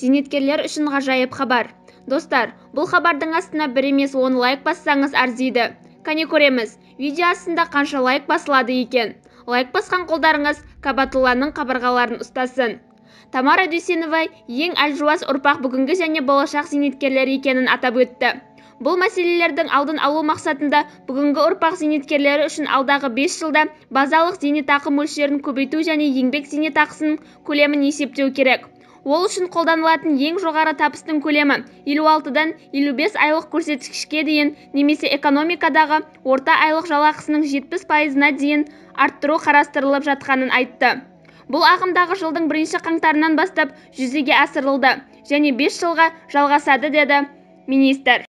зейнеткерлер үшін ғажайып хабар. Достар бұл хабардың астына бір емес он лайк бассаңыз арзиды. Кәне көреміз видео астында қанша лайк басылады екен? Лайк басқан қолдарыңыз кабатулланың қабырғаларын ұстасын. Тамара дүйсенова ең әлжуаз ұрпақ бүгінгі және болашақ зейнеткерлер екенін атап өтті. Бұл мәселелердің алдын алу мақсатында бүгінгі ұрпақ зейнеткерлері үшін алдағы бес жылда базалық зейнетақы мөлшерін көбейту және еңбек зейнетақысының көлемін есептеу керек. Ол үшін қолданылатын ең жоғары табыстың көлемі елу алтыдан елу бес айлық көрсеткішке дейін немесе экономикадағы орта айлық жалақысының жетпіс пайызына дейін арттыру қарастырылып жатқанын айтты. Бұл ағымдағы жылдың бірінші қаңтарынан бастап жүзеге асырылды және бес жылға жалғасады деді министр.